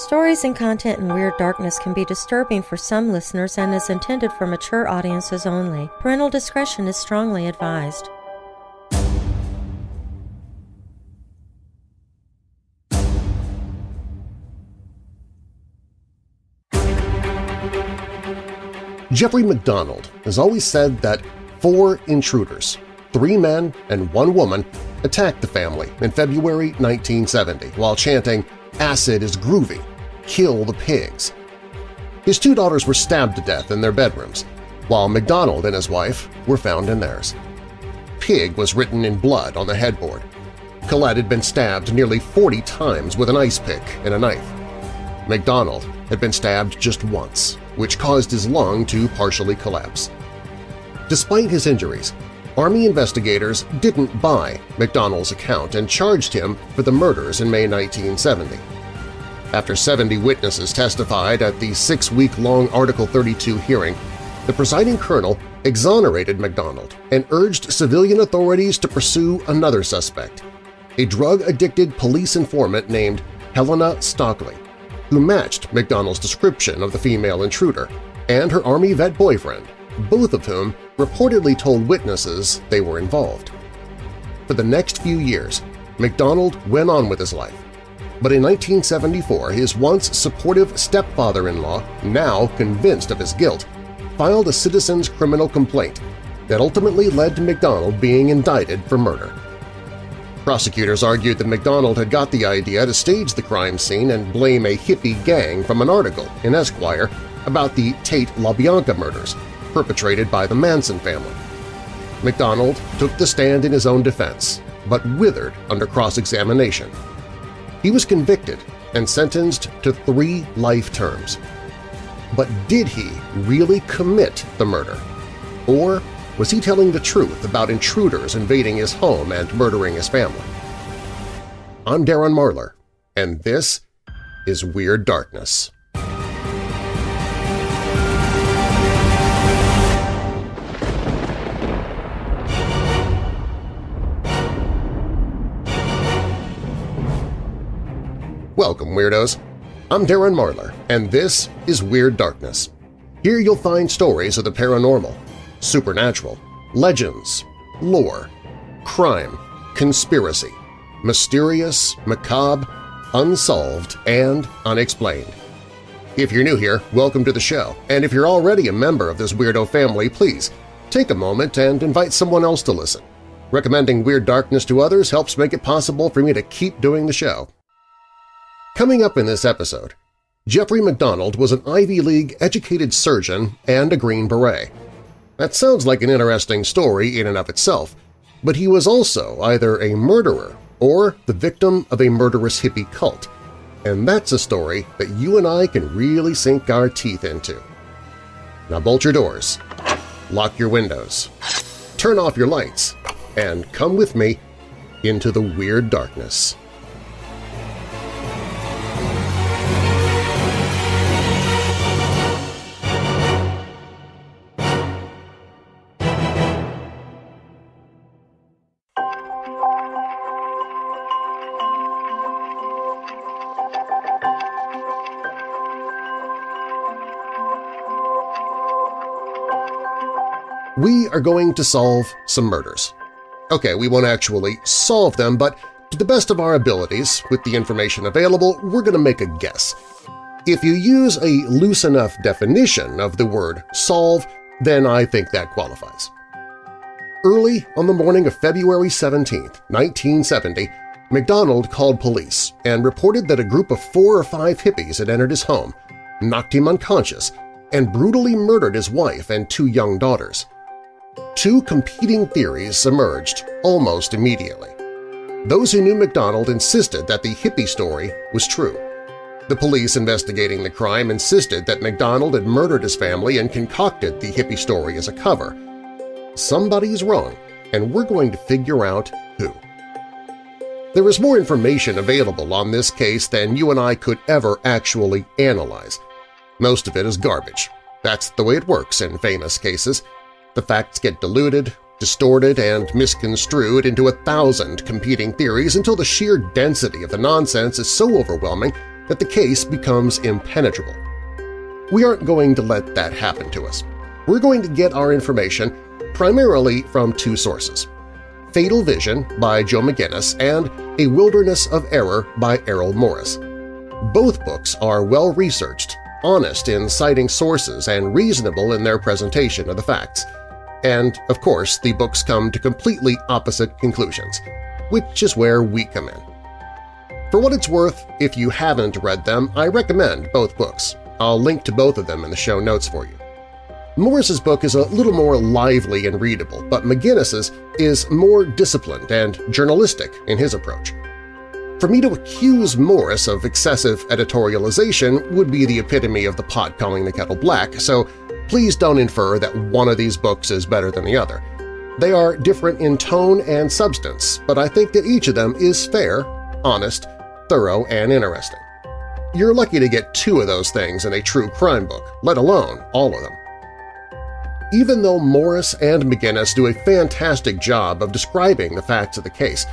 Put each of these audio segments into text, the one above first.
Stories and content in Weird Darkness can be disturbing for some listeners and is intended for mature audiences only. Parental discretion is strongly advised. Jeffrey MacDonald has always said that four intruders, three men and one woman, attacked the family in February 1970 while chanting, Acid is groovy, kill the pigs. His two daughters were stabbed to death in their bedrooms, while MacDonald and his wife were found in theirs. Pig was written in blood on the headboard. Colette had been stabbed nearly 40 times with an ice pick and a knife. MacDonald had been stabbed just once, which caused his lung to partially collapse. Despite his injuries, Army investigators didn't buy MacDonald's account and charged him for the murders in May 1970. After 70 witnesses testified at the six-week-long Article 32 hearing, the presiding colonel exonerated MacDonald and urged civilian authorities to pursue another suspect, a drug-addicted police informant named Helena Stoeckley, who matched MacDonald's description of the female intruder, and her Army vet boyfriend, both of whom reportedly told witnesses they were involved. For the next few years, MacDonald went on with his life, but in 1974 his once supportive stepfather-in-law, now convinced of his guilt, filed a citizen's criminal complaint that ultimately led to MacDonald being indicted for murder. Prosecutors argued that MacDonald had got the idea to stage the crime scene and blame a hippie gang from an article in Esquire about the Tate LaBianca murders, perpetrated by the Manson family. MacDonald took the stand in his own defense, but withered under cross-examination. He was convicted and sentenced to three life terms. But did he really commit the murder? Or was he telling the truth about intruders invading his home and murdering his family? I'm Darren Marlar, and this is Weird Darkness. Welcome, Weirdos! I'm Darren Marlar, and this is Weird Darkness. Here you'll find stories of the paranormal, supernatural, legends, lore, crime, conspiracy, mysterious, macabre, unsolved, and unexplained. If you're new here, welcome to the show, and if you're already a member of this weirdo family, please take a moment and invite someone else to listen. Recommending Weird Darkness to others helps make it possible for me to keep doing the show. Coming up in this episode, Jeffrey MacDonald was an Ivy League-educated surgeon and a Green Beret. That sounds like an interesting story in and of itself, but he was also either a murderer or the victim of a murderous hippie cult, and that's a story that you and I can really sink our teeth into. Now bolt your doors, lock your windows, turn off your lights, and come with me into the Weird Darkness. Are going to solve some murders. Okay, we won't actually solve them, but to the best of our abilities, with the information available, we're going to make a guess. If you use a loose enough definition of the word solve, then I think that qualifies. Early on the morning of February 17, 1970, MacDonald called police and reported that a group of four or five hippies had entered his home, knocked him unconscious, and brutally murdered his wife and two young daughters two competing theories emerged almost immediately. Those who knew MacDonald insisted that the hippie story was true. The police investigating the crime insisted that MacDonald had murdered his family and concocted the hippie story as a cover. Somebody's wrong, and we're going to figure out who. There is more information available on this case than you and I could ever actually analyze. Most of it is garbage. That's the way it works in famous cases. The facts get diluted, distorted, and misconstrued into a thousand competing theories until the sheer density of the nonsense is so overwhelming that the case becomes impenetrable. We aren't going to let that happen to us. We're going to get our information primarily from two sources – Fatal Vision by Joe McGinniss and A Wilderness of Error by Errol Morris. Both books are well-researched, honest in citing sources, and reasonable in their presentation of the facts. And, of course, the books come to completely opposite conclusions, which is where we come in. For what it's worth, if you haven't read them, I recommend both books. I'll link to both of them in the show notes for you. Morris's book is a little more lively and readable, but McGinniss's is more disciplined and journalistic in his approach. For me to accuse Morris of excessive editorialization would be the epitome of the pot calling the kettle black, so please don't infer that one of these books is better than the other. They are different in tone and substance, but I think that each of them is fair, honest, thorough, and interesting. You're lucky to get two of those things in a true crime book, let alone all of them. Even though Morris and McGinniss do a fantastic job of describing the facts of the case,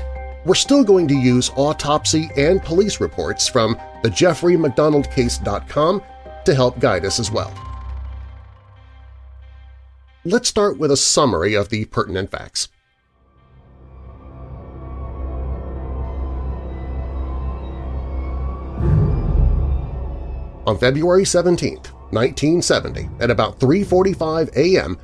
we're still going to use autopsy and police reports from the JeffreyMacDonaldCase.com to help guide us as well. Let's start with a summary of the pertinent facts. On February 17, 1970, at about 3.45 a.m.,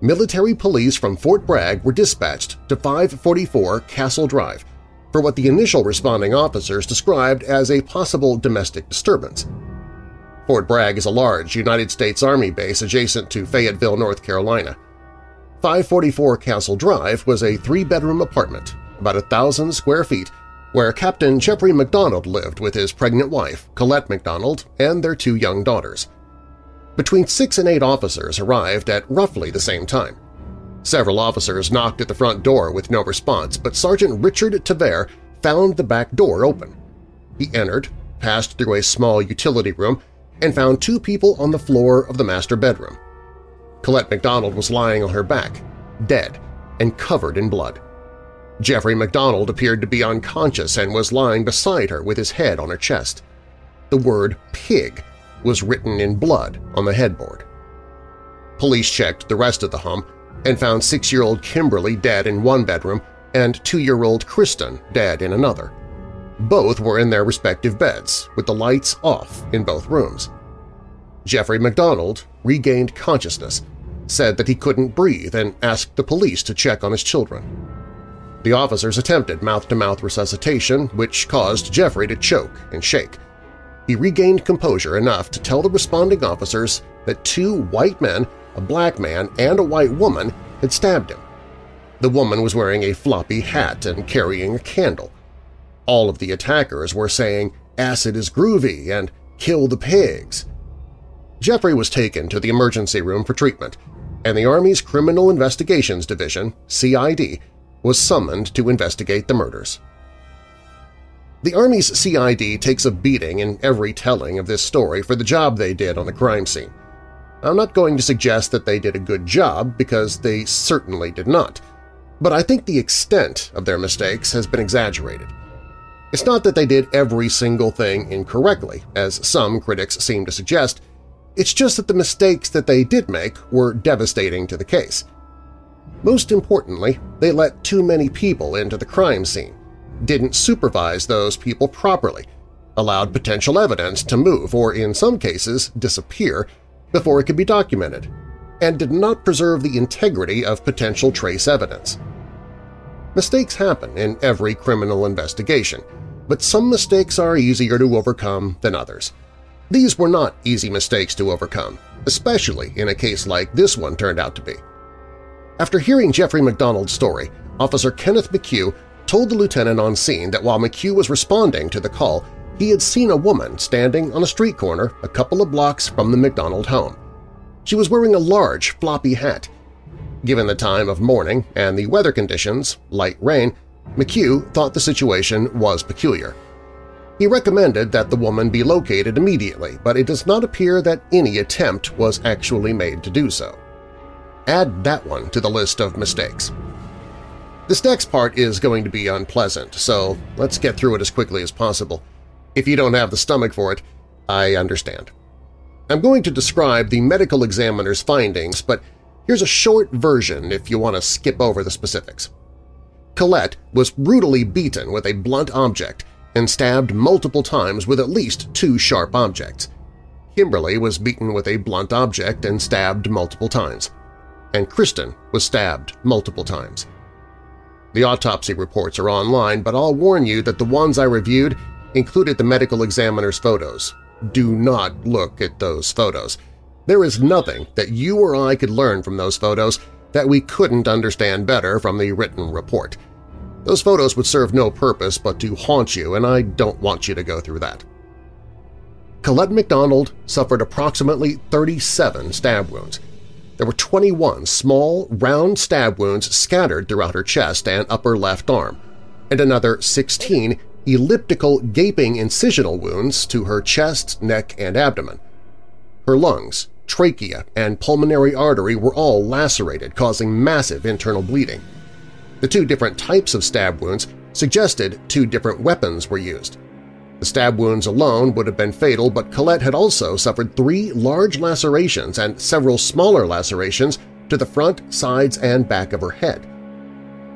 military police from Fort Bragg were dispatched to 544 Castle Drive for what the initial responding officers described as a possible domestic disturbance. Fort Bragg is a large United States Army base adjacent to Fayetteville, North Carolina. 544 Castle Drive was a three-bedroom apartment, about a thousand square feet, where Captain Jeffrey MacDonald lived with his pregnant wife, Colette MacDonald, and their two young daughters. Between six and eight officers arrived at roughly the same time. Several officers knocked at the front door with no response, but Sergeant Richard Tavare found the back door open. He entered, passed through a small utility room, and found two people on the floor of the master bedroom. Colette MacDonald was lying on her back, dead, and covered in blood. Jeffrey MacDonald appeared to be unconscious and was lying beside her with his head on her chest. The word pig was written in blood on the headboard. Police checked the rest of the home and found six-year-old Kimberly dead in one bedroom and two-year-old Kristen dead in another. Both were in their respective beds, with the lights off in both rooms. Jeffrey MacDonald regained consciousness, said that he couldn't breathe, and asked the police to check on his children. The officers attempted mouth-to-mouth -mouth resuscitation, which caused Jeffrey to choke and shake, he regained composure enough to tell the responding officers that two white men, a black man, and a white woman had stabbed him. The woman was wearing a floppy hat and carrying a candle. All of the attackers were saying, acid is groovy and kill the pigs. Jeffrey was taken to the emergency room for treatment, and the Army's Criminal Investigations Division, CID, was summoned to investigate the murders. The Army's CID takes a beating in every telling of this story for the job they did on the crime scene. I'm not going to suggest that they did a good job because they certainly did not, but I think the extent of their mistakes has been exaggerated. It's not that they did every single thing incorrectly, as some critics seem to suggest, it's just that the mistakes that they did make were devastating to the case. Most importantly, they let too many people into the crime scene, didn't supervise those people properly, allowed potential evidence to move or, in some cases, disappear before it could be documented, and did not preserve the integrity of potential trace evidence. Mistakes happen in every criminal investigation, but some mistakes are easier to overcome than others. These were not easy mistakes to overcome, especially in a case like this one turned out to be. After hearing Jeffrey MacDonald's story, Officer Kenneth McHugh told the lieutenant on scene that while McHugh was responding to the call, he had seen a woman standing on a street corner a couple of blocks from the MacDonald home. She was wearing a large, floppy hat. Given the time of morning and the weather conditions, light rain, McHugh thought the situation was peculiar. He recommended that the woman be located immediately, but it does not appear that any attempt was actually made to do so. Add that one to the list of mistakes. This next part is going to be unpleasant, so let's get through it as quickly as possible. If you don't have the stomach for it, I understand. I'm going to describe the medical examiner's findings, but here's a short version if you want to skip over the specifics. Colette was brutally beaten with a blunt object and stabbed multiple times with at least two sharp objects. Kimberly was beaten with a blunt object and stabbed multiple times. And Kristen was stabbed multiple times. The autopsy reports are online, but I'll warn you that the ones I reviewed included the medical examiner's photos. Do not look at those photos. There is nothing that you or I could learn from those photos that we couldn't understand better from the written report. Those photos would serve no purpose but to haunt you, and I don't want you to go through that. Colette MacDonald suffered approximately 37 stab wounds. There were 21 small, round stab wounds scattered throughout her chest and upper left arm, and another 16 elliptical gaping incisional wounds to her chest, neck, and abdomen. Her lungs, trachea, and pulmonary artery were all lacerated, causing massive internal bleeding. The two different types of stab wounds suggested two different weapons were used. The stab wounds alone would have been fatal, but Colette had also suffered three large lacerations and several smaller lacerations to the front, sides, and back of her head.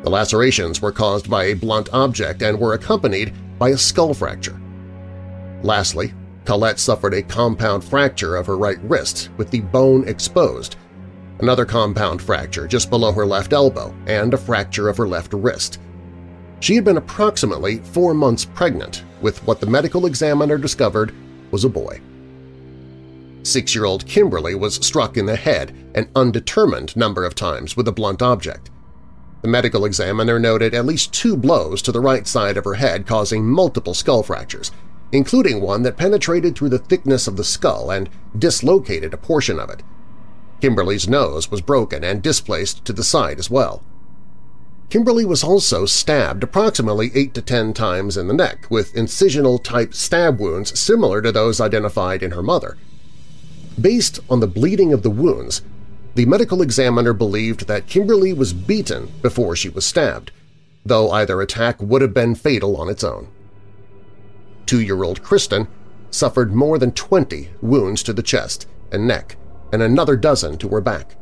The lacerations were caused by a blunt object and were accompanied by a skull fracture. Lastly, Colette suffered a compound fracture of her right wrist with the bone exposed, another compound fracture just below her left elbow, and a fracture of her left wrist. She had been approximately four months pregnant with what the medical examiner discovered was a boy. Six-year-old Kimberly was struck in the head an undetermined number of times with a blunt object. The medical examiner noted at least two blows to the right side of her head causing multiple skull fractures, including one that penetrated through the thickness of the skull and dislocated a portion of it. Kimberly's nose was broken and displaced to the side as well. Kimberly was also stabbed approximately 8 to 10 times in the neck with incisional-type stab wounds similar to those identified in her mother. Based on the bleeding of the wounds, the medical examiner believed that Kimberly was beaten before she was stabbed, though either attack would have been fatal on its own. Two-year-old Kristen suffered more than 20 wounds to the chest and neck, and another dozen to her back.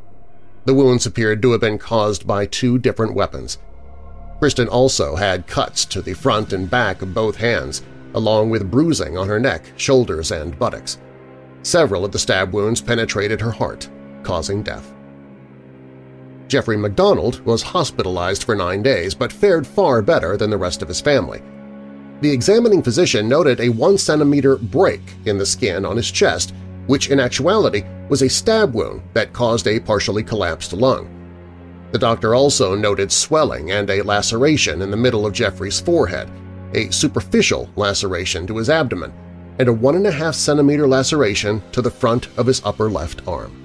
The wounds appeared to have been caused by two different weapons. Kristen also had cuts to the front and back of both hands, along with bruising on her neck, shoulders, and buttocks. Several of the stab wounds penetrated her heart, causing death. Jeffrey MacDonald was hospitalized for nine days but fared far better than the rest of his family. The examining physician noted a one-centimeter break in the skin on his chest which in actuality was a stab wound that caused a partially collapsed lung. The doctor also noted swelling and a laceration in the middle of Jeffrey's forehead, a superficial laceration to his abdomen, and a 1.5 centimeter laceration to the front of his upper left arm.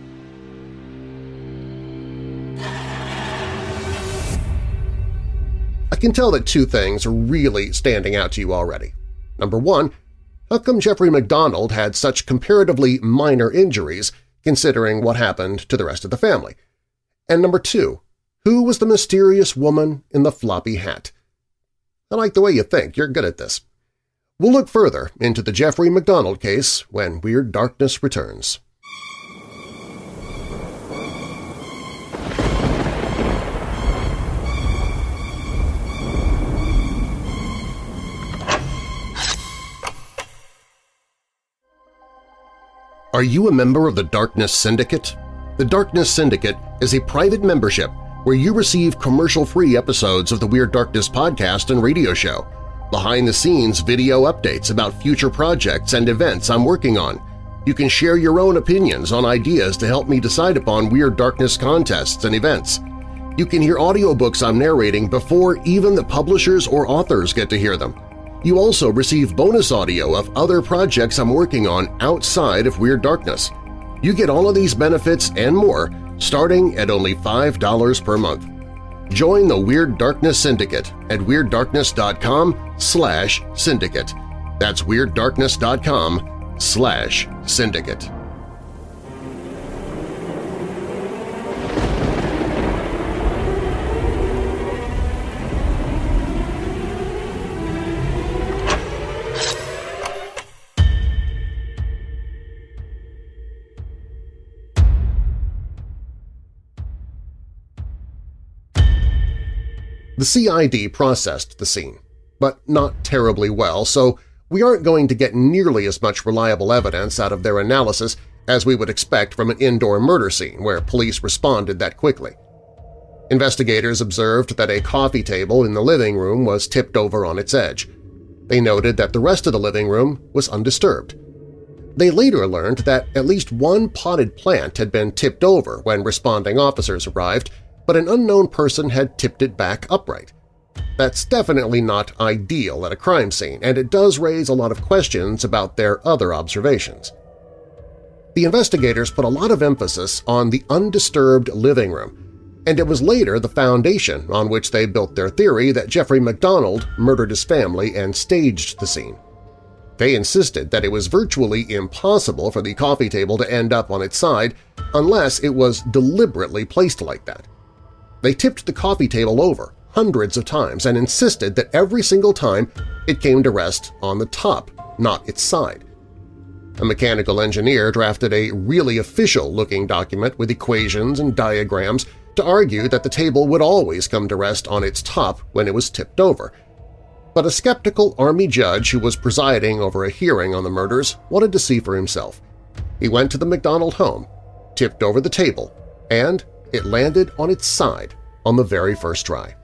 I can tell that two things are really standing out to you already. Number one, how come Jeffrey MacDonald had such comparatively minor injuries considering what happened to the rest of the family? And number two, who was the mysterious woman in the floppy hat? I like the way you think. You're good at this. We'll look further into the Jeffrey MacDonald case when Weird Darkness returns. Are you a member of the Darkness Syndicate? The Darkness Syndicate is a private membership where you receive commercial-free episodes of the Weird Darkness podcast and radio show, behind-the-scenes video updates about future projects and events I'm working on. You can share your own opinions on ideas to help me decide upon Weird Darkness contests and events. You can hear audiobooks I'm narrating before even the publishers or authors get to hear them. You also receive bonus audio of other projects I'm working on outside of Weird Darkness. You get all of these benefits and more starting at only $5 per month. Join the Weird Darkness Syndicate at WeirdDarkness.com slash syndicate. That's WeirdDarkness.com slash syndicate. The CID processed the scene, but not terribly well, so we aren't going to get nearly as much reliable evidence out of their analysis as we would expect from an indoor murder scene where police responded that quickly. Investigators observed that a coffee table in the living room was tipped over on its edge. They noted that the rest of the living room was undisturbed. They later learned that at least one potted plant had been tipped over when responding officers arrived, but an unknown person had tipped it back upright. That's definitely not ideal at a crime scene, and it does raise a lot of questions about their other observations. The investigators put a lot of emphasis on the undisturbed living room, and it was later the foundation on which they built their theory that Jeffrey MacDonald murdered his family and staged the scene. They insisted that it was virtually impossible for the coffee table to end up on its side unless it was deliberately placed like that. They tipped the coffee table over hundreds of times and insisted that every single time it came to rest on the top, not its side. A mechanical engineer drafted a really official-looking document with equations and diagrams to argue that the table would always come to rest on its top when it was tipped over. But a skeptical Army judge who was presiding over a hearing on the murders wanted to see for himself. He went to the MacDonald home, tipped over the table, and it landed on its side on the very first try.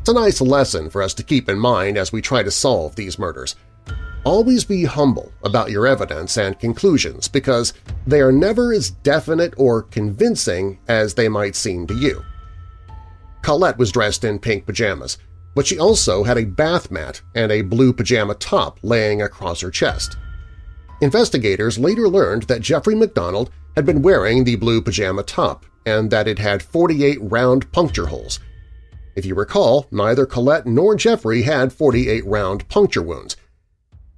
It's a nice lesson for us to keep in mind as we try to solve these murders – Always be humble about your evidence and conclusions because they are never as definite or convincing as they might seem to you. Colette was dressed in pink pajamas, but she also had a bath mat and a blue pajama top laying across her chest. Investigators later learned that Jeffrey MacDonald had been wearing the blue pajama top and that it had 48 round puncture holes. If you recall, neither Colette nor Jeffrey had 48 round puncture wounds,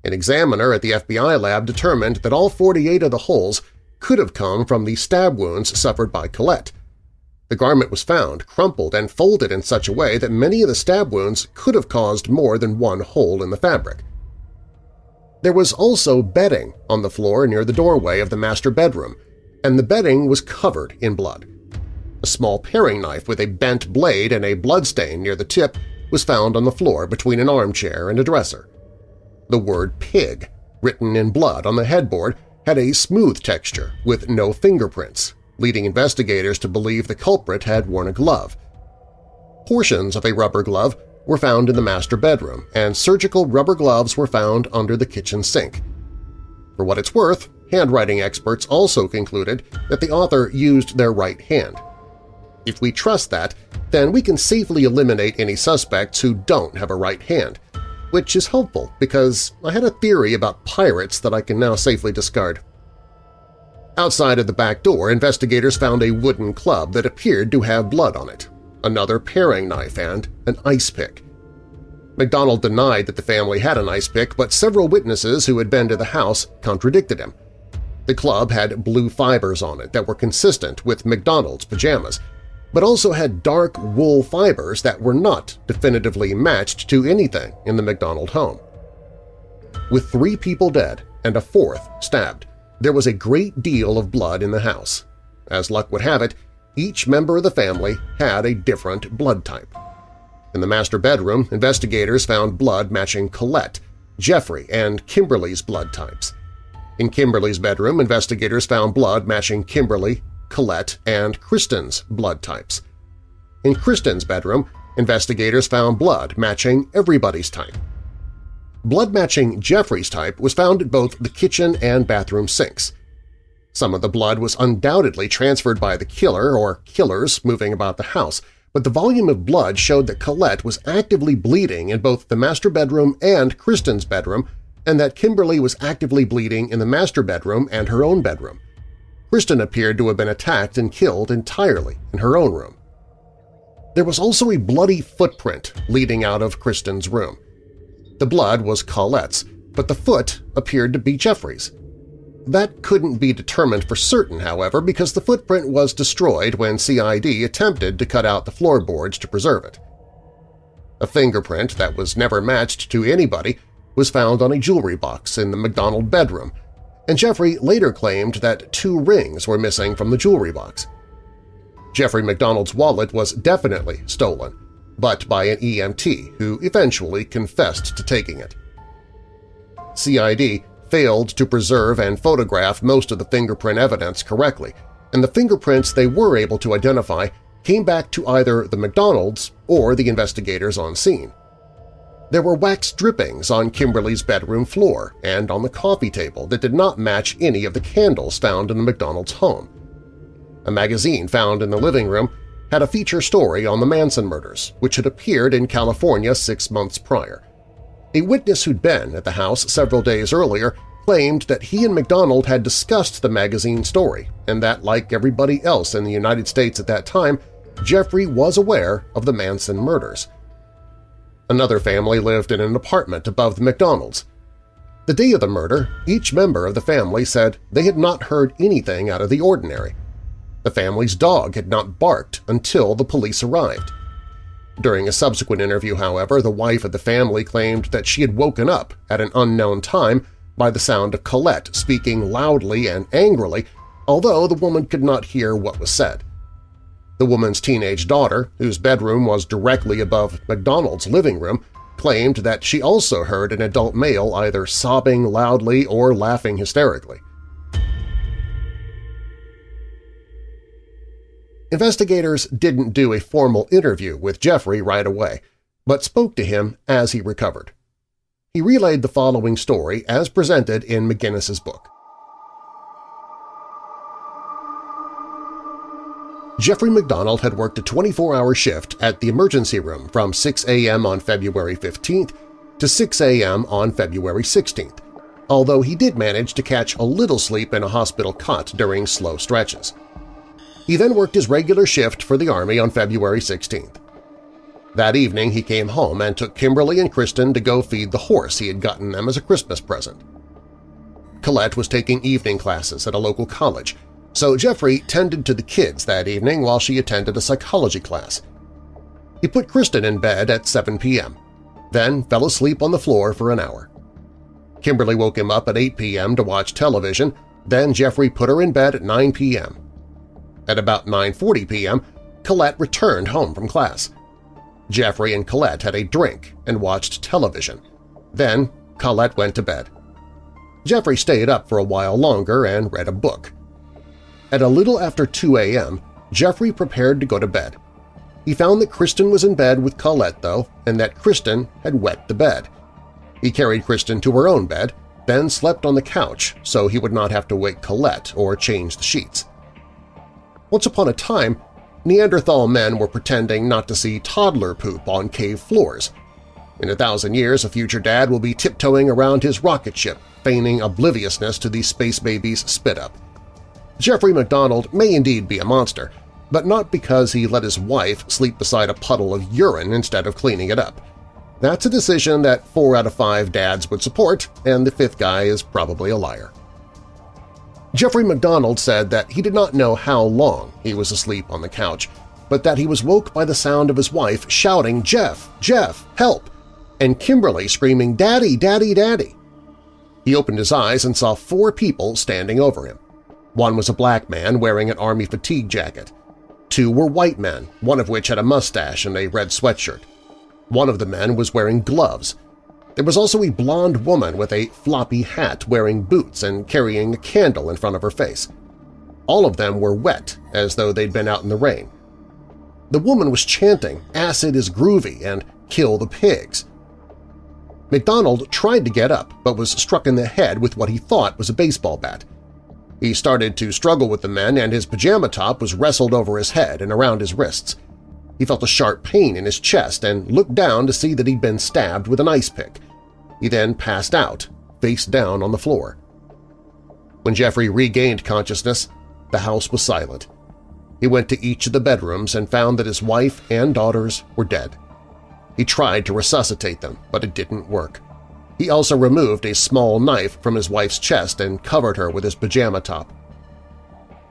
an examiner at the FBI lab determined that all 48 of the holes could have come from the stab wounds suffered by Colette. The garment was found, crumpled and folded in such a way that many of the stab wounds could have caused more than one hole in the fabric. There was also bedding on the floor near the doorway of the master bedroom, and the bedding was covered in blood. A small paring knife with a bent blade and a bloodstain near the tip was found on the floor between an armchair and a dresser. The word pig, written in blood on the headboard, had a smooth texture with no fingerprints, leading investigators to believe the culprit had worn a glove. Portions of a rubber glove were found in the master bedroom, and surgical rubber gloves were found under the kitchen sink. For what it's worth, handwriting experts also concluded that the author used their right hand. If we trust that, then we can safely eliminate any suspects who don't have a right hand, which is helpful because I had a theory about pirates that I can now safely discard. Outside of the back door, investigators found a wooden club that appeared to have blood on it, another paring knife, and an ice pick. MacDonald denied that the family had an ice pick, but several witnesses who had been to the house contradicted him. The club had blue fibers on it that were consistent with MacDonald's pajamas, but also had dark wool fibers that were not definitively matched to anything in the MacDonald home. With three people dead and a fourth stabbed, there was a great deal of blood in the house. As luck would have it, each member of the family had a different blood type. In the master bedroom, investigators found blood matching Colette, Jeffrey, and Kimberly's blood types. In Kimberly's bedroom, investigators found blood matching Kimberly, Colette, and Kristen's blood types. In Kristen's bedroom, investigators found blood matching everybody's type. Blood matching Jeffrey's type was found at both the kitchen and bathroom sinks. Some of the blood was undoubtedly transferred by the killer or killers moving about the house, but the volume of blood showed that Colette was actively bleeding in both the master bedroom and Kristen's bedroom, and that Kimberly was actively bleeding in the master bedroom and her own bedroom. Kristen appeared to have been attacked and killed entirely in her own room. There was also a bloody footprint leading out of Kristen's room. The blood was Colette's, but the foot appeared to be Jeffrey's. That couldn't be determined for certain, however, because the footprint was destroyed when CID attempted to cut out the floorboards to preserve it. A fingerprint that was never matched to anybody was found on a jewelry box in the MacDonald bedroom and Jeffrey later claimed that two rings were missing from the jewelry box. Jeffrey MacDonald's wallet was definitely stolen, but by an EMT who eventually confessed to taking it. CID failed to preserve and photograph most of the fingerprint evidence correctly, and the fingerprints they were able to identify came back to either the MacDonald's or the investigators on scene. There were wax drippings on Kimberly's bedroom floor and on the coffee table that did not match any of the candles found in the MacDonald's home. A magazine found in the living room had a feature story on the Manson murders, which had appeared in California six months prior. A witness who'd been at the house several days earlier claimed that he and MacDonald had discussed the magazine story and that, like everybody else in the United States at that time, Jeffrey was aware of the Manson murders. Another family lived in an apartment above the MacDonald's. The day of the murder, each member of the family said they had not heard anything out of the ordinary. The family's dog had not barked until the police arrived. During a subsequent interview, however, the wife of the family claimed that she had woken up at an unknown time by the sound of Colette speaking loudly and angrily, although the woman could not hear what was said. The woman's teenage daughter, whose bedroom was directly above MacDonald's living room, claimed that she also heard an adult male either sobbing loudly or laughing hysterically. Investigators didn't do a formal interview with Jeffrey right away, but spoke to him as he recovered. He relayed the following story as presented in McGinniss's book. Jeffrey MacDonald had worked a 24-hour shift at the emergency room from 6 a.m. on February 15th to 6 a.m. on February 16th, although he did manage to catch a little sleep in a hospital cot during slow stretches. He then worked his regular shift for the Army on February 16th. That evening he came home and took Kimberly and Kristen to go feed the horse he had gotten them as a Christmas present. Colette was taking evening classes at a local college, so Jeffrey tended to the kids that evening while she attended a psychology class. He put Kristen in bed at 7 p.m., then fell asleep on the floor for an hour. Kimberly woke him up at 8 p.m. to watch television, then Jeffrey put her in bed at 9 p.m. At about 9.40 p.m., Colette returned home from class. Jeffrey and Colette had a drink and watched television. Then Colette went to bed. Jeffrey stayed up for a while longer and read a book. At a little after 2 a.m., Jeffrey prepared to go to bed. He found that Kristen was in bed with Colette, though, and that Kristen had wet the bed. He carried Kristen to her own bed, then slept on the couch so he would not have to wake Colette or change the sheets. Once upon a time, Neanderthal men were pretending not to see toddler poop on cave floors. In a thousand years, a future dad will be tiptoeing around his rocket ship, feigning obliviousness to the space baby's spit-up. Jeffrey MacDonald may indeed be a monster, but not because he let his wife sleep beside a puddle of urine instead of cleaning it up. That's a decision that four out of five dads would support, and the fifth guy is probably a liar. Jeffrey MacDonald said that he did not know how long he was asleep on the couch, but that he was woke by the sound of his wife shouting, Jeff, Jeff, help, and Kimberly screaming, Daddy, Daddy, Daddy. He opened his eyes and saw four people standing over him. One was a black man wearing an army fatigue jacket. Two were white men, one of which had a mustache and a red sweatshirt. One of the men was wearing gloves. There was also a blonde woman with a floppy hat wearing boots and carrying a candle in front of her face. All of them were wet, as though they'd been out in the rain. The woman was chanting, acid is groovy and kill the pigs. MacDonald tried to get up but was struck in the head with what he thought was a baseball bat. He started to struggle with the men and his pajama top was wrestled over his head and around his wrists. He felt a sharp pain in his chest and looked down to see that he'd been stabbed with an ice pick. He then passed out, face down on the floor. When Jeffrey regained consciousness, the house was silent. He went to each of the bedrooms and found that his wife and daughters were dead. He tried to resuscitate them, but it didn't work. He also removed a small knife from his wife's chest and covered her with his pajama top.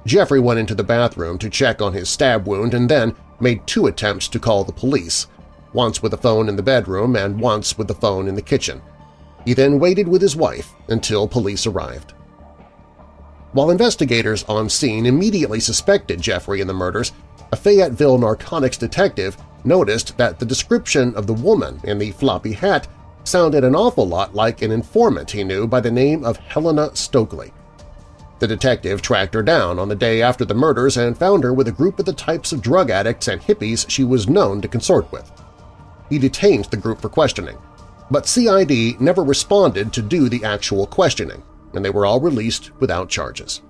Jeffrey went into the bathroom to check on his stab wound and then made two attempts to call the police, once with the phone in the bedroom and once with the phone in the kitchen. He then waited with his wife until police arrived. While investigators on scene immediately suspected Jeffrey in the murders, a Fayetteville narcotics detective noticed that the description of the woman in the floppy hat sounded an awful lot like an informant he knew by the name of Helena Stoeckley. The detective tracked her down on the day after the murders and found her with a group of the types of drug addicts and hippies she was known to consort with. He detained the group for questioning, but CID never responded to do the actual questioning, and they were all released without charges.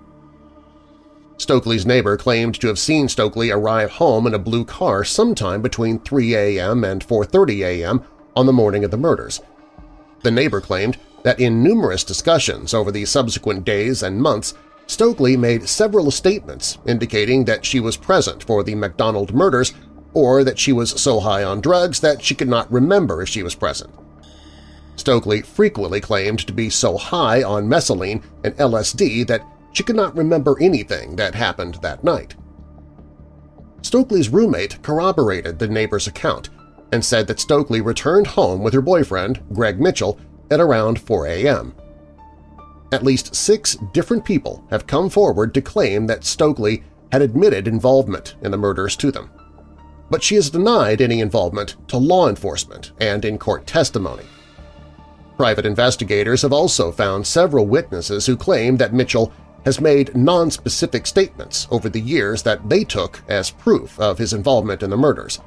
Stoeckley's neighbor claimed to have seen Stoeckley arrive home in a blue car sometime between 3 a.m. and 4.30 a.m. on the morning of the murders. The neighbor claimed that in numerous discussions over the subsequent days and months, Stoeckley made several statements indicating that she was present for the MacDonald murders or that she was so high on drugs that she could not remember if she was present. Stoeckley frequently claimed to be so high on mescaline and LSD that she could not remember anything that happened that night. Stoeckley's roommate corroborated the neighbor's account and said that Stoeckley returned home with her boyfriend, Greg Mitchell, at around 4 a.m. At least six different people have come forward to claim that Stoeckley had admitted involvement in the murders to them. But she has denied any involvement to law enforcement and in court testimony. Private investigators have also found several witnesses who claim that Mitchell has made non-specific statements over the years that they took as proof of his involvement in the murders.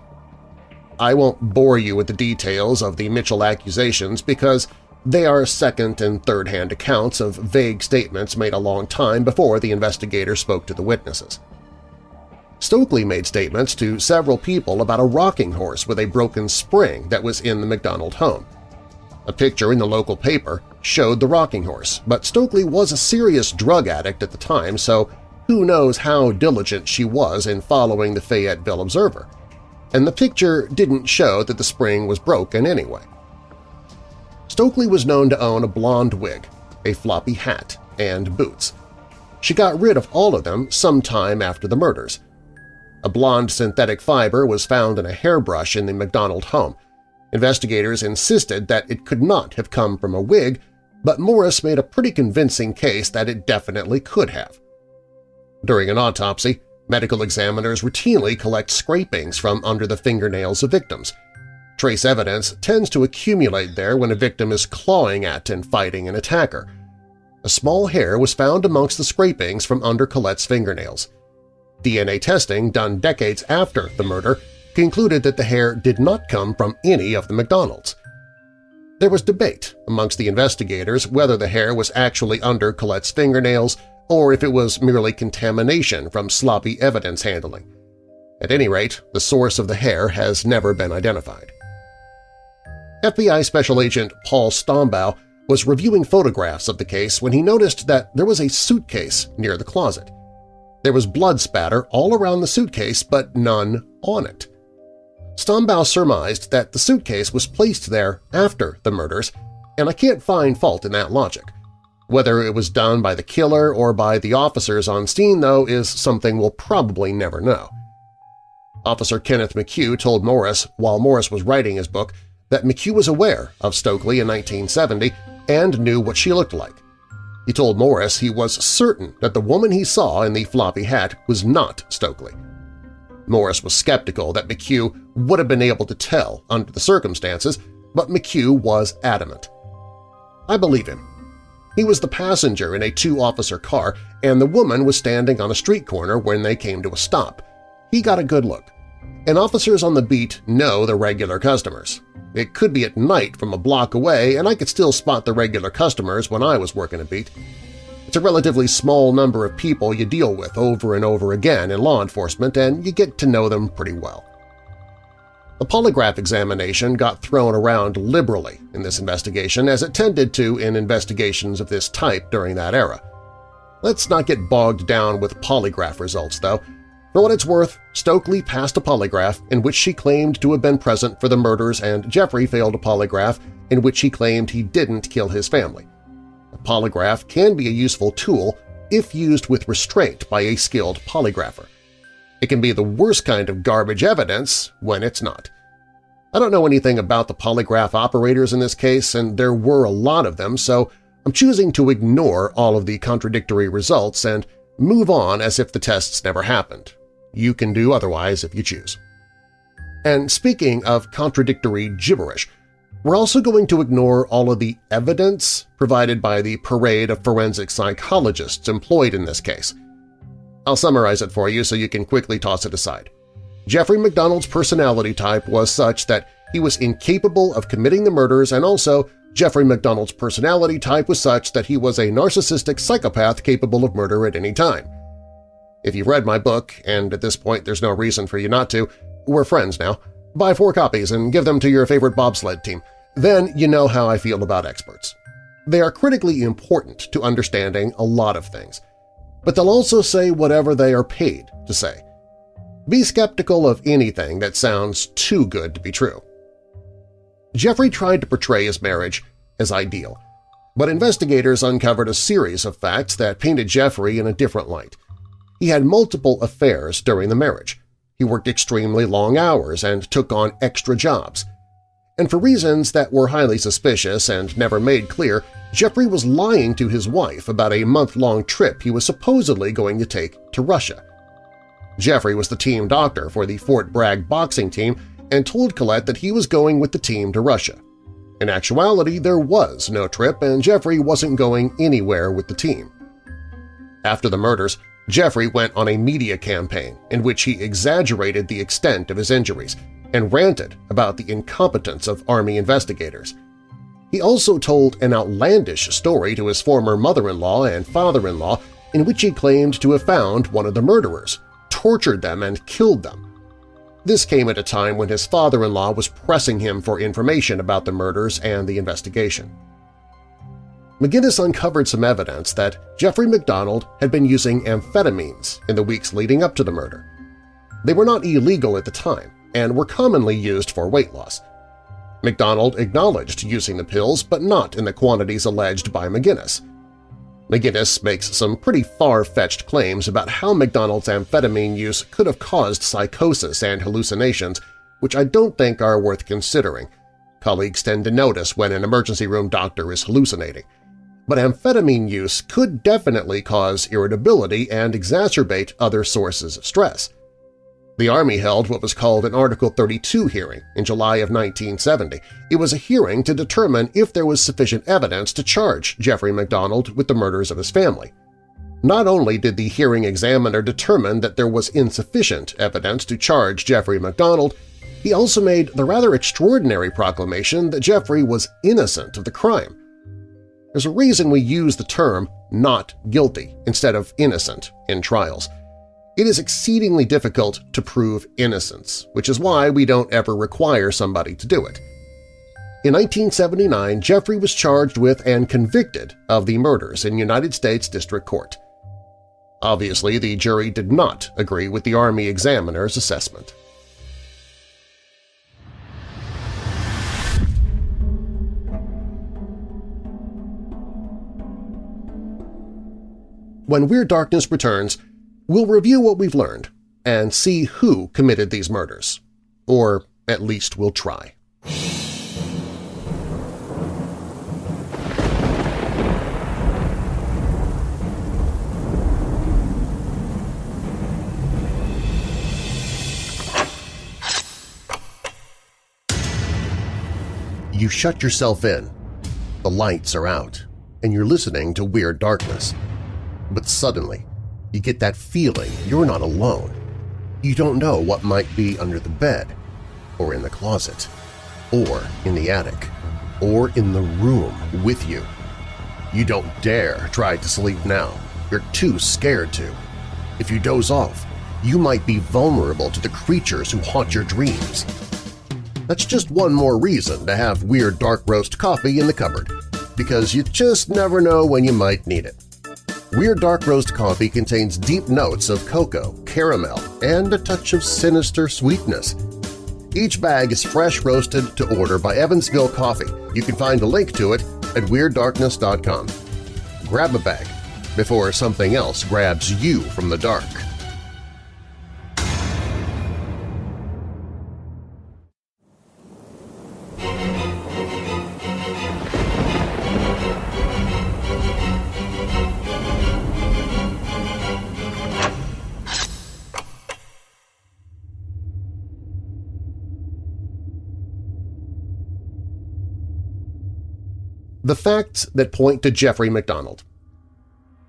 I won't bore you with the details of the Mitchell accusations because they are second- and third-hand accounts of vague statements made a long time before the investigator spoke to the witnesses. Stoeckley made statements to several people about a rocking horse with a broken spring that was in the MacDonald home. A picture in the local paper showed the rocking horse, but Stoeckley was a serious drug addict at the time, so who knows how diligent she was in following the Fayetteville Observer. And the picture didn't show that the spring was broken anyway. Stoeckley was known to own a blonde wig, a floppy hat, and boots. She got rid of all of them sometime after the murders. A blonde synthetic fiber was found in a hairbrush in the MacDonald home. Investigators insisted that it could not have come from a wig, but Morris made a pretty convincing case that it definitely could have. During an autopsy, medical examiners routinely collect scrapings from under the fingernails of victims – Trace evidence tends to accumulate there when a victim is clawing at and fighting an attacker. A small hair was found amongst the scrapings from under Colette's fingernails. DNA testing done decades after the murder concluded that the hair did not come from any of the MacDonald's. There was debate amongst the investigators whether the hair was actually under Colette's fingernails or if it was merely contamination from sloppy evidence handling. At any rate, the source of the hair has never been identified. FBI Special Agent Paul Stombaugh was reviewing photographs of the case when he noticed that there was a suitcase near the closet. There was blood spatter all around the suitcase, but none on it. Stombaugh surmised that the suitcase was placed there after the murders, and I can't find fault in that logic. Whether it was done by the killer or by the officers on scene, though, is something we'll probably never know. Officer Kenneth McHugh told Morris, while Morris was writing his book, that McHugh was aware of Stoeckley in 1970 and knew what she looked like. He told Morris he was certain that the woman he saw in the floppy hat was not Stoeckley. Morris was skeptical that McHugh would have been able to tell under the circumstances, but McHugh was adamant. I believe him. He was the passenger in a two-officer car, and the woman was standing on a street corner when they came to a stop. He got a good look. And officers on the beat know the regular customers. It could be at night from a block away, and I could still spot the regular customers when I was working a beat. It's a relatively small number of people you deal with over and over again in law enforcement, and you get to know them pretty well. The polygraph examination got thrown around liberally in this investigation, as it tended to in investigations of this type during that era. Let's not get bogged down with polygraph results, though. For what it's worth, Stoeckley passed a polygraph in which she claimed to have been present for the murders and Jeffrey failed a polygraph in which he claimed he didn't kill his family. A polygraph can be a useful tool if used with restraint by a skilled polygrapher. It can be the worst kind of garbage evidence when it's not. I don't know anything about the polygraph operators in this case, and there were a lot of them, so I'm choosing to ignore all of the contradictory results and move on as if the tests never happened, you can do otherwise if you choose. And speaking of contradictory gibberish, we're also going to ignore all of the evidence provided by the parade of forensic psychologists employed in this case. I'll summarize it for you so you can quickly toss it aside. Jeffrey MacDonald's personality type was such that he was incapable of committing the murders and also Jeffrey MacDonald's personality type was such that he was a narcissistic psychopath capable of murder at any time. If you've read my book, and at this point there's no reason for you not to, we're friends now, buy four copies and give them to your favorite bobsled team. Then you know how I feel about experts. They are critically important to understanding a lot of things, but they'll also say whatever they are paid to say. Be skeptical of anything that sounds too good to be true. Jeffrey tried to portray his marriage as ideal, but investigators uncovered a series of facts that painted Jeffrey in a different light. He had multiple affairs during the marriage. He worked extremely long hours and took on extra jobs. And for reasons that were highly suspicious and never made clear, Jeffrey was lying to his wife about a month-long trip he was supposedly going to take to Russia. Jeffrey was the team doctor for the Fort Bragg boxing team and told Colette that he was going with the team to Russia. In actuality, there was no trip and Jeffrey wasn't going anywhere with the team. After the murders, Jeffrey went on a media campaign in which he exaggerated the extent of his injuries and ranted about the incompetence of Army investigators. He also told an outlandish story to his former mother-in-law and father-in-law in which he claimed to have found one of the murderers, tortured them, and killed them. This came at a time when his father-in-law was pressing him for information about the murders and the investigation. McGinniss uncovered some evidence that Jeffrey MacDonald had been using amphetamines in the weeks leading up to the murder. They were not illegal at the time and were commonly used for weight loss. MacDonald acknowledged using the pills but not in the quantities alleged by McGinniss. McGinniss makes some pretty far-fetched claims about how MacDonald's amphetamine use could have caused psychosis and hallucinations, which I don't think are worth considering. Colleagues tend to notice when an emergency room doctor is hallucinating. But amphetamine use could definitely cause irritability and exacerbate other sources of stress. The Army held what was called an Article 32 hearing in July of 1970. It was a hearing to determine if there was sufficient evidence to charge Jeffrey MacDonald with the murders of his family. Not only did the hearing examiner determine that there was insufficient evidence to charge Jeffrey MacDonald, he also made the rather extraordinary proclamation that Jeffrey was innocent of the crime. There's a reason we use the term not guilty instead of innocent in trials – it is exceedingly difficult to prove innocence, which is why we don't ever require somebody to do it. In 1979, Jeffrey was charged with and convicted of the murders in United States District Court. Obviously, the jury did not agree with the Army examiner's assessment. When Weird Darkness returns, We'll review what we've learned and see who committed these murders. Or at least we'll try. You shut yourself in, the lights are out, and you're listening to Weird Darkness. But suddenly, you get that feeling you're not alone. You don't know what might be under the bed, or in the closet, or in the attic, or in the room with you. You don't dare try to sleep now. You're too scared to. If you doze off, you might be vulnerable to the creatures who haunt your dreams. That's just one more reason to have Weird Dark Roast coffee in the cupboard, because you just never know when you might need it. Weird Dark Roast coffee contains deep notes of cocoa, caramel, and a touch of sinister sweetness. Each bag is fresh roasted to order by Evansville Coffee. You can find a link to it at WeirdDarkness.com. Grab a bag before something else grabs you from the dark. The facts that point to Jeffrey MacDonald.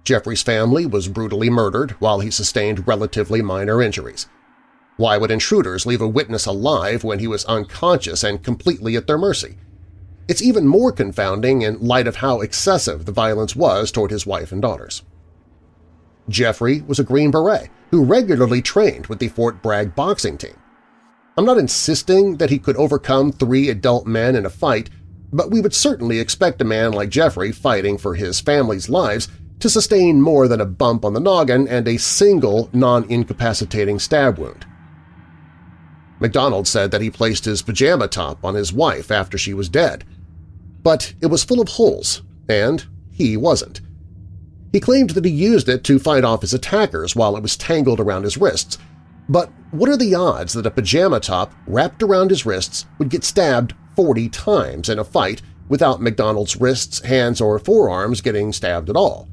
Jeffrey's family was brutally murdered while he sustained relatively minor injuries. Why would intruders leave a witness alive when he was unconscious and completely at their mercy? It's even more confounding in light of how excessive the violence was toward his wife and daughters. Jeffrey was a Green Beret who regularly trained with the Fort Bragg boxing team. I'm not insisting that he could overcome three adult men in a fight, but we would certainly expect a man like Jeffrey fighting for his family's lives to sustain more than a bump on the noggin and a single non-incapacitating stab wound. MacDonald said that he placed his pajama top on his wife after she was dead. But it was full of holes, and he wasn't. He claimed that he used it to fight off his attackers while it was tangled around his wrists, but what are the odds that a pajama top wrapped around his wrists would get stabbed 40 times in a fight without MacDonald's wrists, hands, or forearms getting stabbed at all?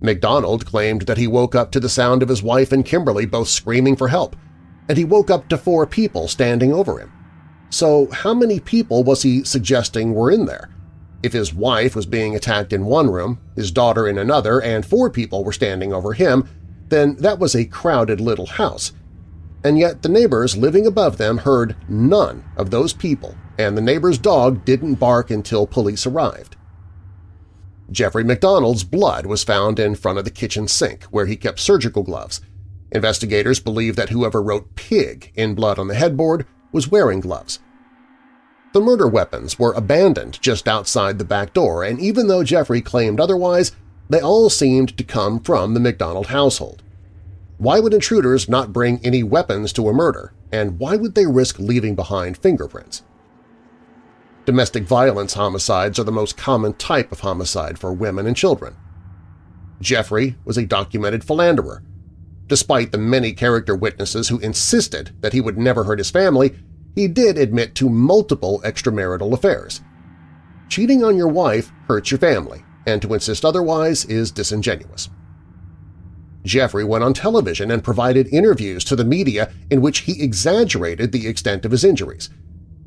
MacDonald claimed that he woke up to the sound of his wife and Kimberly both screaming for help, and he woke up to four people standing over him. So how many people was he suggesting were in there? If his wife was being attacked in one room, his daughter in another, and four people were standing over him, then that was a crowded little house. And yet the neighbors living above them heard none of those people, and the neighbor's dog didn't bark until police arrived. Jeffrey MacDonald's blood was found in front of the kitchen sink where he kept surgical gloves. Investigators believe that whoever wrote pig in blood on the headboard was wearing gloves. The murder weapons were abandoned just outside the back door, and even though Jeffrey claimed otherwise, they all seemed to come from the MacDonald household. Why would intruders not bring any weapons to a murder, and why would they risk leaving behind fingerprints? Domestic violence homicides are the most common type of homicide for women and children. Jeffrey was a documented philanderer. Despite the many character witnesses who insisted that he would never hurt his family, he did admit to multiple extramarital affairs. Cheating on your wife hurts your family, and to insist otherwise is disingenuous. Jeffrey went on television and provided interviews to the media in which he exaggerated the extent of his injuries –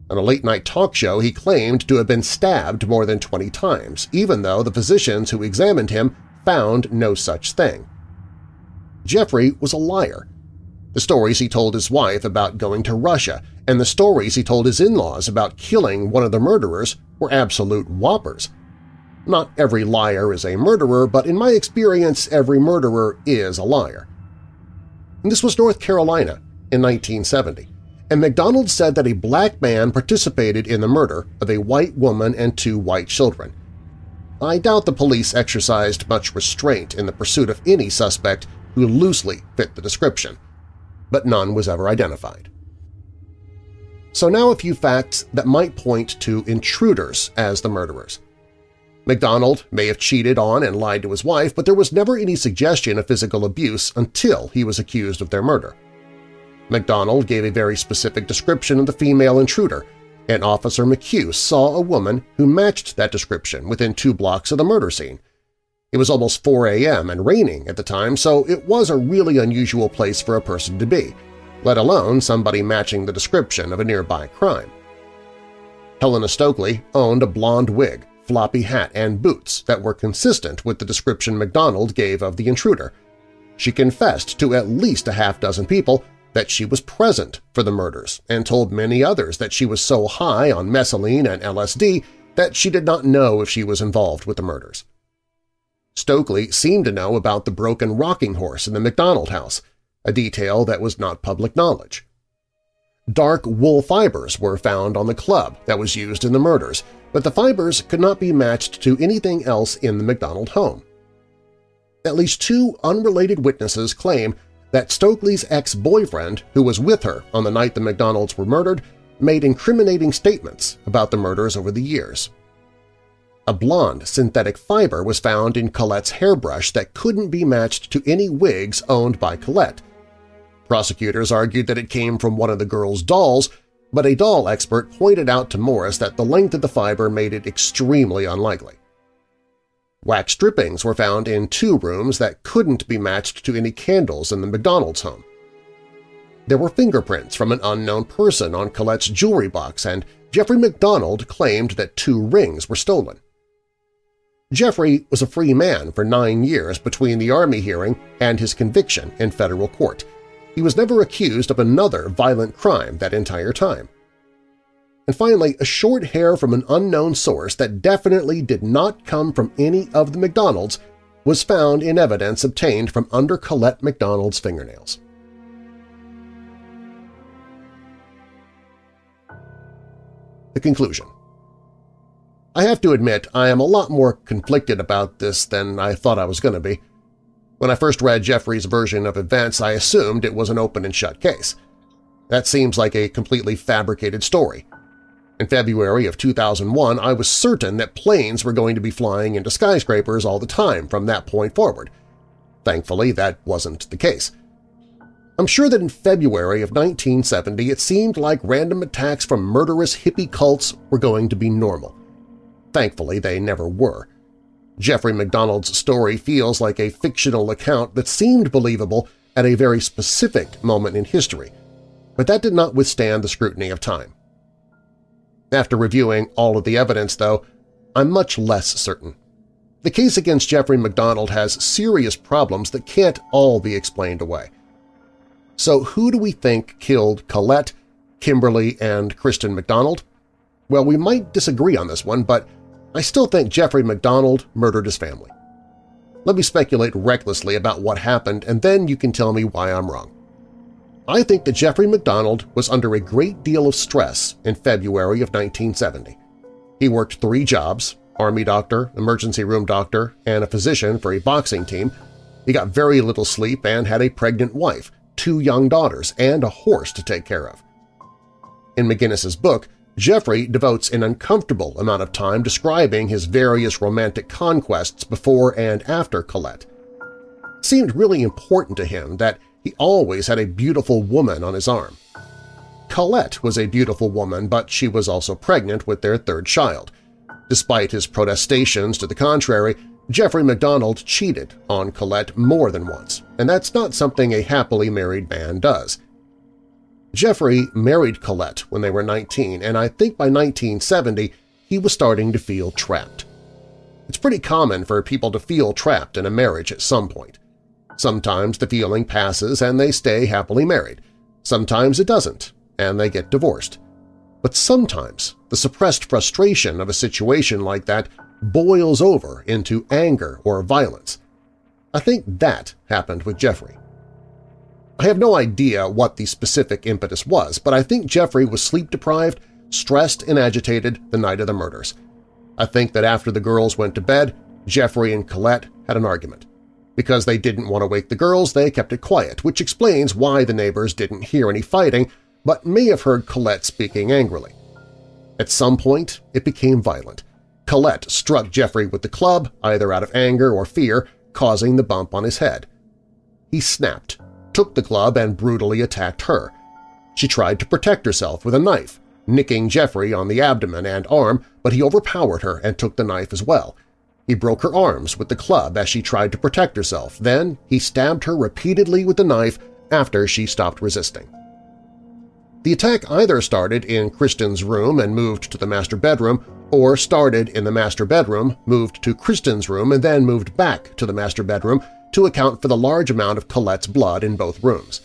on a late-night talk show, he claimed to have been stabbed more than 20 times, even though the physicians who examined him found no such thing. Jeffrey was a liar. The stories he told his wife about going to Russia and the stories he told his in-laws about killing one of the murderers were absolute whoppers. Not every liar is a murderer, but in my experience every murderer is a liar. And this was North Carolina in 1970 and MacDonald said that a black man participated in the murder of a white woman and two white children. I doubt the police exercised much restraint in the pursuit of any suspect who loosely fit the description, but none was ever identified. So now a few facts that might point to intruders as the murderers. MacDonald may have cheated on and lied to his wife, but there was never any suggestion of physical abuse until he was accused of their murder. MacDonald gave a very specific description of the female intruder, and Officer McHugh saw a woman who matched that description within two blocks of the murder scene. It was almost 4 a.m. and raining at the time, so it was a really unusual place for a person to be, let alone somebody matching the description of a nearby crime. Helena Stoeckley owned a blonde wig, floppy hat, and boots that were consistent with the description MacDonald gave of the intruder. She confessed to at least a half dozen people that she was present for the murders and told many others that she was so high on mescaline and LSD that she did not know if she was involved with the murders. Stoeckley seemed to know about the broken rocking horse in the MacDonald house, a detail that was not public knowledge. Dark wool fibers were found on the club that was used in the murders, but the fibers could not be matched to anything else in the MacDonald home. At least two unrelated witnesses claim that Stoeckley's ex-boyfriend, who was with her on the night the MacDonalds were murdered, made incriminating statements about the murders over the years. A blonde synthetic fiber was found in Colette's hairbrush that couldn't be matched to any wigs owned by Colette. Prosecutors argued that it came from one of the girl's dolls, but a doll expert pointed out to Morris that the length of the fiber made it extremely unlikely. Wax drippings were found in two rooms that couldn't be matched to any candles in the MacDonald's home. There were fingerprints from an unknown person on Colette's jewelry box, and Jeffrey MacDonald claimed that two rings were stolen. Jeffrey was a free man for nine years between the Army hearing and his conviction in federal court. He was never accused of another violent crime that entire time. And finally, a short hair from an unknown source that definitely did not come from any of the MacDonald's was found in evidence obtained from under Colette MacDonald's fingernails. The conclusion I have to admit I am a lot more conflicted about this than I thought I was going to be. When I first read Jeffrey's version of events, I assumed it was an open and shut case. That seems like a completely fabricated story. In February of 2001, I was certain that planes were going to be flying into skyscrapers all the time from that point forward. Thankfully, that wasn't the case. I'm sure that in February of 1970 it seemed like random attacks from murderous hippie cults were going to be normal. Thankfully, they never were. Jeffrey MacDonald's story feels like a fictional account that seemed believable at a very specific moment in history, but that did not withstand the scrutiny of time. After reviewing all of the evidence, though, I'm much less certain. The case against Jeffrey MacDonald has serious problems that can't all be explained away. So who do we think killed Colette, Kimberly, and Kristen MacDonald? Well, we might disagree on this one, but I still think Jeffrey MacDonald murdered his family. Let me speculate recklessly about what happened, and then you can tell me why I'm wrong. I think that Jeffrey MacDonald was under a great deal of stress in February of 1970. He worked three jobs – army doctor, emergency room doctor, and a physician for a boxing team. He got very little sleep and had a pregnant wife, two young daughters, and a horse to take care of. In McGinniss's book, Jeffrey devotes an uncomfortable amount of time describing his various romantic conquests before and after Colette. It seemed really important to him that he always had a beautiful woman on his arm. Colette was a beautiful woman, but she was also pregnant with their third child. Despite his protestations to the contrary, Jeffrey MacDonald cheated on Colette more than once, and that's not something a happily married man does. Jeffrey married Colette when they were 19, and I think by 1970 he was starting to feel trapped. It's pretty common for people to feel trapped in a marriage at some point. Sometimes the feeling passes and they stay happily married. Sometimes it doesn't, and they get divorced. But sometimes the suppressed frustration of a situation like that boils over into anger or violence. I think that happened with Jeffrey. I have no idea what the specific impetus was, but I think Jeffrey was sleep-deprived, stressed and agitated the night of the murders. I think that after the girls went to bed, Jeffrey and Colette had an argument. Because they didn't want to wake the girls, they kept it quiet, which explains why the neighbors didn't hear any fighting but may have heard Colette speaking angrily. At some point, it became violent. Colette struck Jeffrey with the club, either out of anger or fear, causing the bump on his head. He snapped, took the club and brutally attacked her. She tried to protect herself with a knife, nicking Jeffrey on the abdomen and arm, but he overpowered her and took the knife as well. He broke her arms with the club as she tried to protect herself. Then he stabbed her repeatedly with the knife after she stopped resisting. The attack either started in Kristen's room and moved to the master bedroom, or started in the master bedroom, moved to Kristen's room, and then moved back to the master bedroom to account for the large amount of Colette's blood in both rooms.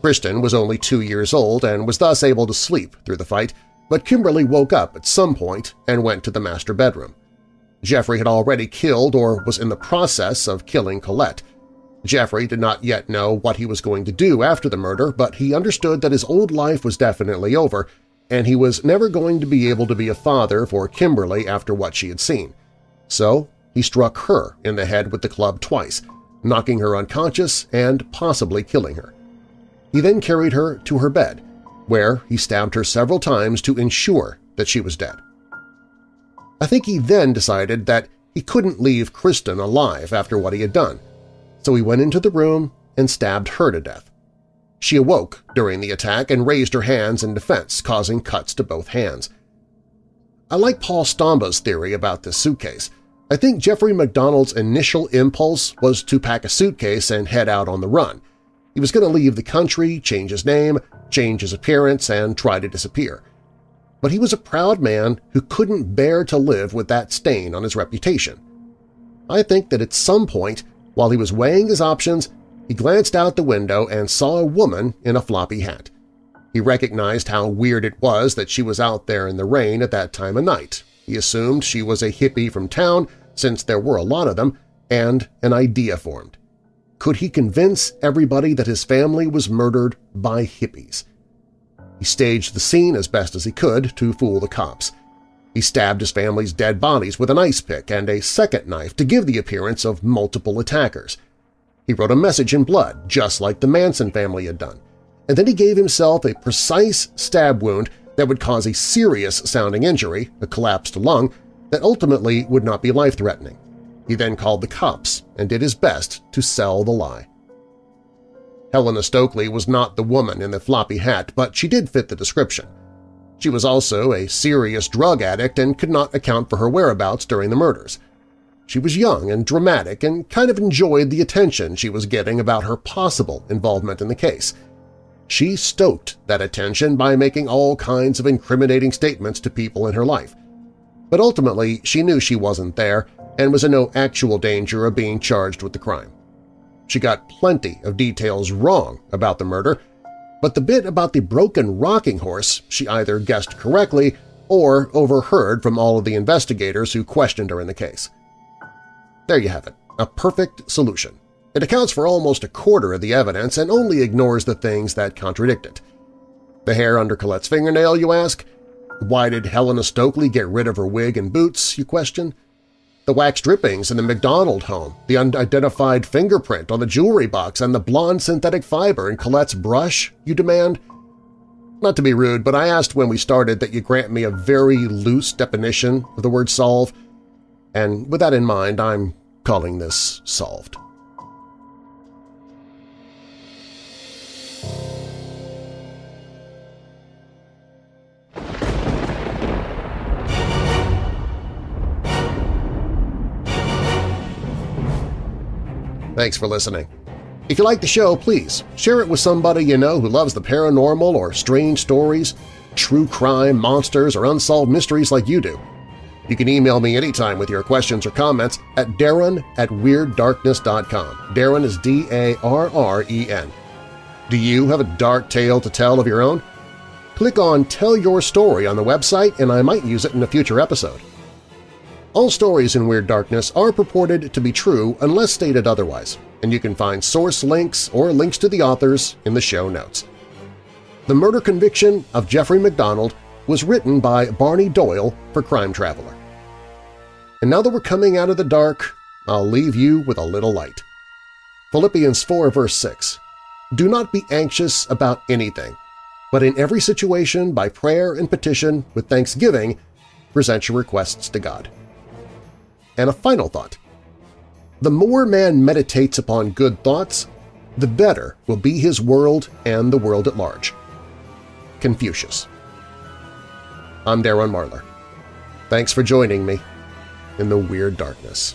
Kristen was only two years old and was thus able to sleep through the fight, but Kimberly woke up at some point and went to the master bedroom. Jeffrey had already killed or was in the process of killing Colette. Jeffrey did not yet know what he was going to do after the murder, but he understood that his old life was definitely over, and he was never going to be able to be a father for Kimberly after what she had seen. So he struck her in the head with the club twice, knocking her unconscious and possibly killing her. He then carried her to her bed, where he stabbed her several times to ensure that she was dead. I think he then decided that he couldn't leave Kristen alive after what he had done, so he went into the room and stabbed her to death. She awoke during the attack and raised her hands in defense, causing cuts to both hands. I like Paul Stombaugh's theory about this suitcase – I think Jeffrey MacDonald's initial impulse was to pack a suitcase and head out on the run. He was going to leave the country, change his name, change his appearance, and try to disappear. But he was a proud man who couldn't bear to live with that stain on his reputation. I think that at some point, while he was weighing his options, he glanced out the window and saw a woman in a floppy hat. He recognized how weird it was that she was out there in the rain at that time of night. He assumed she was a hippie from town, since there were a lot of them, and an idea formed. Could he convince everybody that his family was murdered by hippies? He staged the scene as best as he could to fool the cops. He stabbed his family's dead bodies with an ice pick and a second knife to give the appearance of multiple attackers. He wrote a message in blood, just like the Manson family had done and then he gave himself a precise stab wound that would cause a serious-sounding injury, a collapsed lung, that ultimately would not be life-threatening. He then called the cops and did his best to sell the lie. Helena Stoeckley was not the woman in the floppy hat, but she did fit the description. She was also a serious drug addict and could not account for her whereabouts during the murders. She was young and dramatic and kind of enjoyed the attention she was getting about her possible involvement in the case – she stoked that attention by making all kinds of incriminating statements to people in her life. But ultimately, she knew she wasn't there and was in no actual danger of being charged with the crime. She got plenty of details wrong about the murder, but the bit about the broken rocking horse she either guessed correctly or overheard from all of the investigators who questioned her in the case. There you have it, a perfect solution. It accounts for almost a quarter of the evidence and only ignores the things that contradict it. The hair under Colette's fingernail, you ask? Why did Helena Stoeckley get rid of her wig and boots, you question? The wax drippings in the MacDonald home, the unidentified fingerprint on the jewelry box, and the blonde synthetic fiber in Colette's brush, you demand? Not to be rude, but I asked when we started that you grant me a very loose definition of the word solve, and with that in mind, I'm calling this solved. Thanks for listening. If you like the show, please share it with somebody you know who loves the paranormal or strange stories, true crime, monsters, or unsolved mysteries like you do. You can email me anytime with your questions or comments at darren at WeirdDarkness.com. Darren is D-A-R-R-E-N. Do you have a dark tale to tell of your own? Click on Tell Your Story on the website and I might use it in a future episode. All stories in Weird Darkness are purported to be true unless stated otherwise, and you can find source links or links to the authors in the show notes. The murder conviction of Jeffrey MacDonald was written by Barney Doyle for Crime Traveller. And now that we're coming out of the dark, I'll leave you with a little light. Philippians 4 verse 6 Do not be anxious about anything, but in every situation by prayer and petition with thanksgiving present your requests to God. And a final thought. The more man meditates upon good thoughts, the better will be his world and the world at large. Confucius. I'm Darren Marlar. Thanks for joining me in the Weird Darkness.